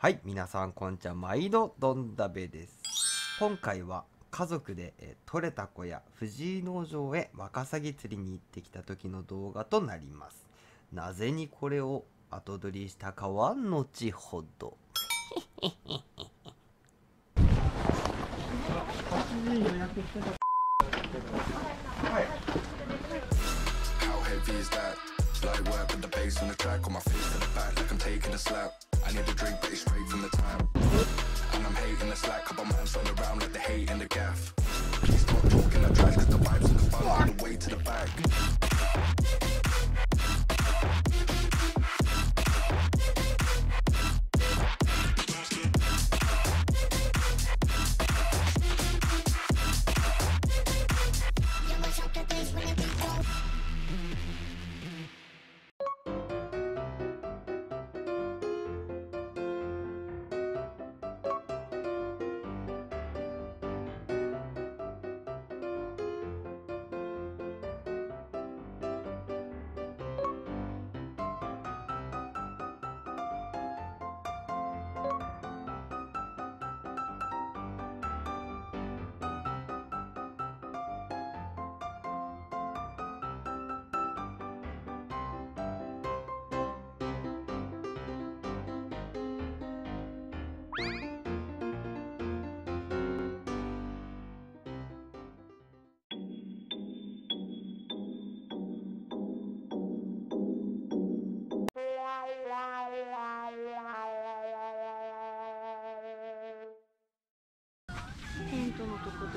はい、皆さんこんにちは。毎度どんだべです。今回は家族で、えー取れた子や藤井農場へワカサギ釣りに行ってきた時の動画となります。なぜにこれを後撮りしたかは後ほど。How heavy is that? Light work with the bass on the track on my face to the back like I'm taking a slap. I need a drink, but it's straight from the tap. And I'm hating the slack, couple man thrown around like the hate in the gaff.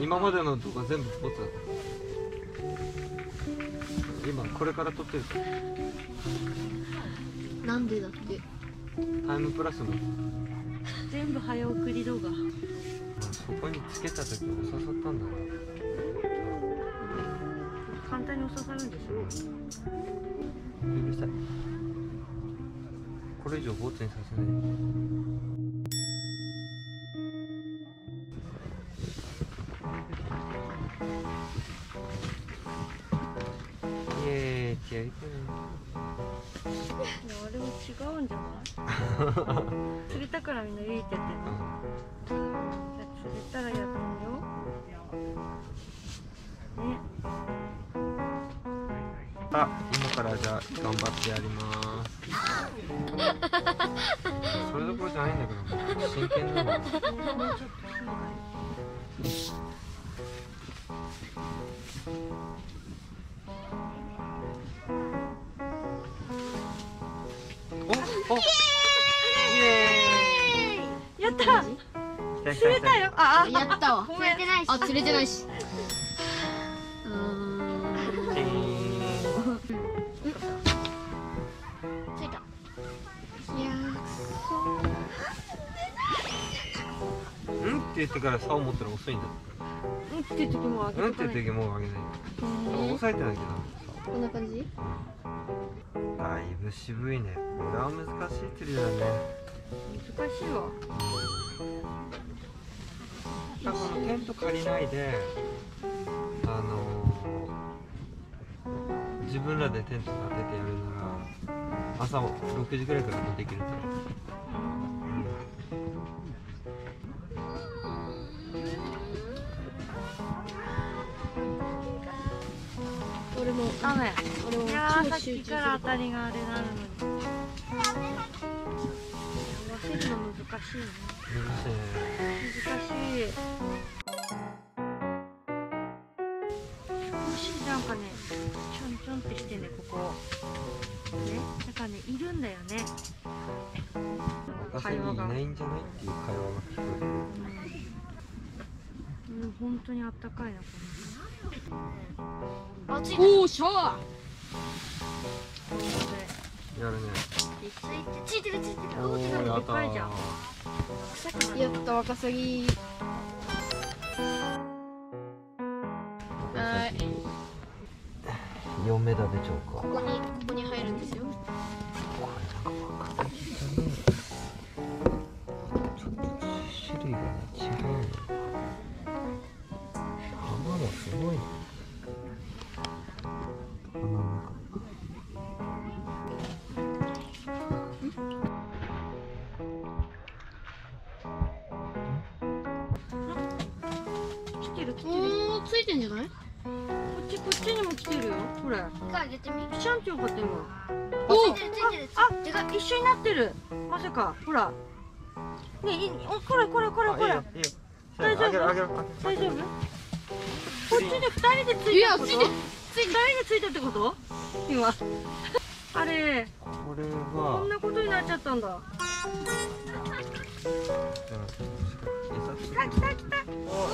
今までの動画全部ボツだった。今これから撮ってる。なんでだって。タイムプラスの、ま全部早送り動画。あそこにつけた時お刺さったんだな。簡単に刺さるんでしょうるさい。これ以上ボツにさせない気合いいやあれも違うんじゃない？釣れたからみんな言いってて。ん。のじゃあ釣れたらやってみよう。ね。あ今からじゃあ頑張ってやります。それどころじゃないんだけど。真剣な。のもうやった。ーイ来釣れた。よ。あやったわ。釣れてないし。うーん。チーンついた。いやうんって言ってから竿持った。ら遅いんだうんって時もあげうんって言ってもうあげないー押さえてなきゃこんな感じダメだいぶ渋いね。これは難しい釣りだね。難しいわ。だからテント借りないであのー自分らでテント立ててやるなら朝6時ぐらいからもできるんじゃ俺も。ダメ。俺も。いやーさ超っきから当たりがあれなるのに。合わせるの難しいね。難しい。ね難しなんかねちょんちょんってしてねここ。ね？なんかねいるんだよね。若さにいないんじゃない？っていう会話が聞こえる。うん、うん、本当にあったかいなこあついたおーしゃやるね。ついてるついてる。おーやったでかいじゃん。ったワカサギはい。4メダでちょうか。ここにここに入るんですよ。これなんか若さぎだね。ちょっと種類がうすごいねいてんじゃない？こっちこっちにも来てるよ。ほら。一回あげてみシャンチョウかって今おついてるついてる。あでかい。一緒になってる。まさか。ほら。ねいおこれこれこれこれ。大丈夫？大丈夫？こっちで二人でついてこと？ついてる。二人でついたってこと？今。あれ。これこはんなことになっちゃったんだ。来た来た来た。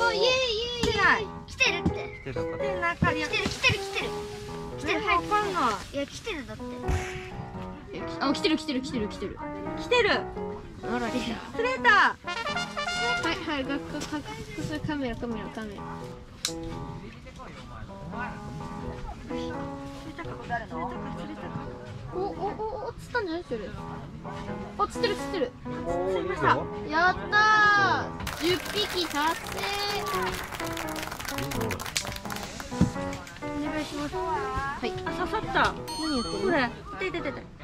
おイエーイイエーイない。来てるって。来てたかで中に来てる来てる。来てる来てるわかんないいや来てるだって。あ来てる来てる来てる来てる。来てる。あら釣れた。はいはい学科かそれカメラカメラカメラ。釣れたか釣れたか釣れたかおおおお釣ったんじゃないそれ。あ釣ってる釣ってる。おおいいぞやったー10匹達成お願いしますはいあ刺さった何やってこれ痛い。痛い痛い痛い痛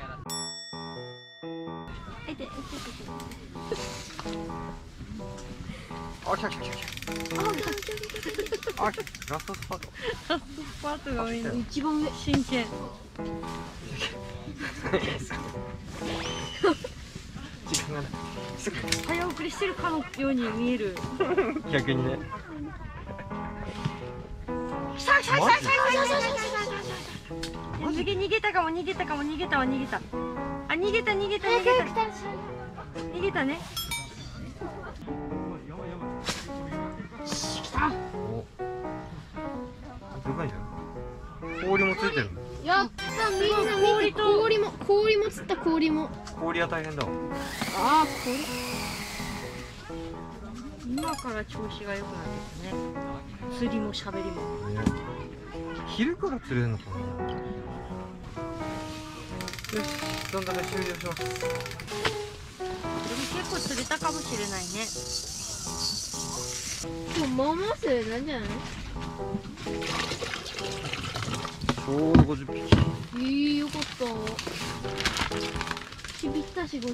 い痛いあ来た来た来たあ来たラストスパートスパートが一番上真剣時間がないすぐ早送りしてるかのように見える。逆にね。来た来た来た来た来た来た来た次逃げたかも逃げたかも逃げたわ逃げたあ逃げた逃げた逃げた逃げたねおでかいじゃん氷もついてるやったみんな見て氷も氷も釣った氷も氷は大変だわあー氷今から調子が良くなってきたね。釣りもしゃべりも。昼から釣れるのかな。よしどんどん終了します。でも結構釣れたかもしれないね。今日まあまあ釣れたんじゃない？ちょうど50匹。えー、よかった。ちびったし50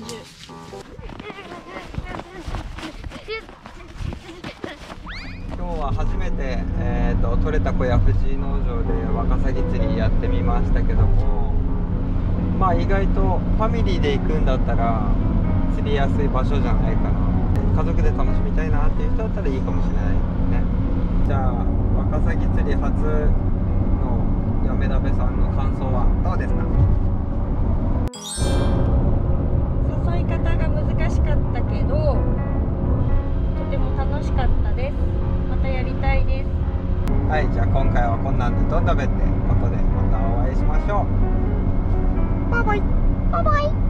今日初めて、えー、と取れた子や藤井農場でワカサギ釣りやってみましたけどもまあ意外とファミリーで行くんだったら釣りやすい場所じゃないかな。家族で楽しみたいなっていう人だったらいいかもしれないね。じゃあワカサギ釣り初の嫁鍋さんの感想はどうですか？誘い方が難しかったけどとても楽しかったです。はいじゃあ今回はこんなんでどんだべってことでまたお会いしましょう。バイバイ。バイバイ。